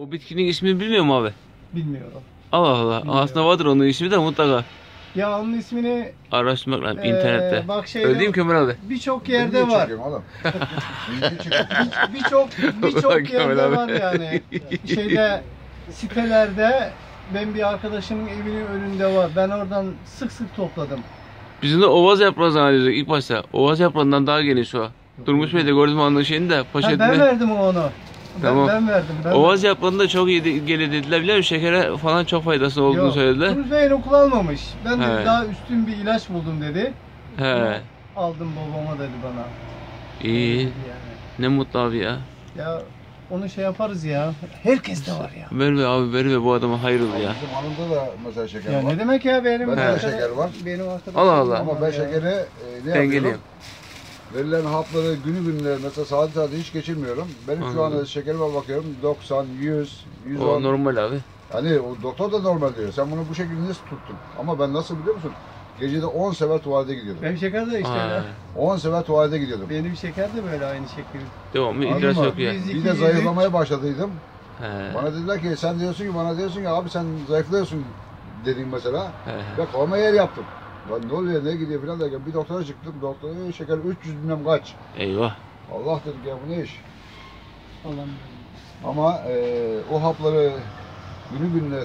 O bitkinin ismini bilmiyor mu abi? Bilmiyorum. Allah Allah. Bilmiyorum. Aslında vardır onun ismi de mutlaka. Ya onun ismini Araştırmak lazım Ee, internette. bak şeyde- Öyle değil mi Kemal abi? birçok yerde var. Birçok birçok yerde var yani. Şeyde sitelerde ben bir arkadaşımın evinin önünde var. Ben oradan sık sık topladım. Biz onu ovaz yaprağı zannediyorduk ilk başta. Ovaz yaprağından daha geniş o. Durmuş Bey de gördüm onun şeyini de Ha, ben verdim onu. Ben, Tamam. ben verdim. Ben Ovaz yaprağında çok iyi de- gelir dediler biliyor musun? Şekere falan çok faydası olduğunu Yok, söylediler. Turuz Bey'in okul almamış. Ben dedi He. daha üstün bir ilaç buldum dedi. He. Aldım babama dedi bana. İyi. Yani. Ne mutlu abi ya. Ya onu şey yaparız ya. Herkes de var ya. Ver be abi ver be bu adama hayırlı ya. Bizim hanımda da mesela şeker Ya var. ne demek ya benim Bende de şeker var. Benim. Allah Allah. Ama ben şekeri e, ne Dengeliyim. yapıyorum? Verilen hapları günü gününe mesela saat saat hiç geçirmiyorum. Benim şu Anladım. anda şekerime bakıyorum 90, 100, 110. O normal abi. Hani o doktor da normal diyor. Sen bunu bu şekilde nasıl tuttun? Ama ben nasıl biliyor musun? Gecede 10 sefer tuvalete gidiyordum. Benim şeker de işte Aa, öyle. 10 sefer tuvalete gidiyordum. Benim şeker de böyle aynı şekil. Devamlı Anladın idrar mı? yok ya. Biz- Bir İki, de yüz, zayıflamaya başladıydım. He. Bana dediler ki sen diyorsun ki bana diyorsun ki abi sen zayıflıyorsun dedim mesela. He. Ve kavma yer yaptım. Lan ne oluyor ne gidiyor falan derken bir doktora çıktım. Doktor "Ee, şeker 300 bilmem kaç. Eyvah. Allah dedik ya bu ne iş? Falan. Ama eee, o hapları günü gününe